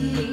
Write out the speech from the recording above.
Mm-hmm.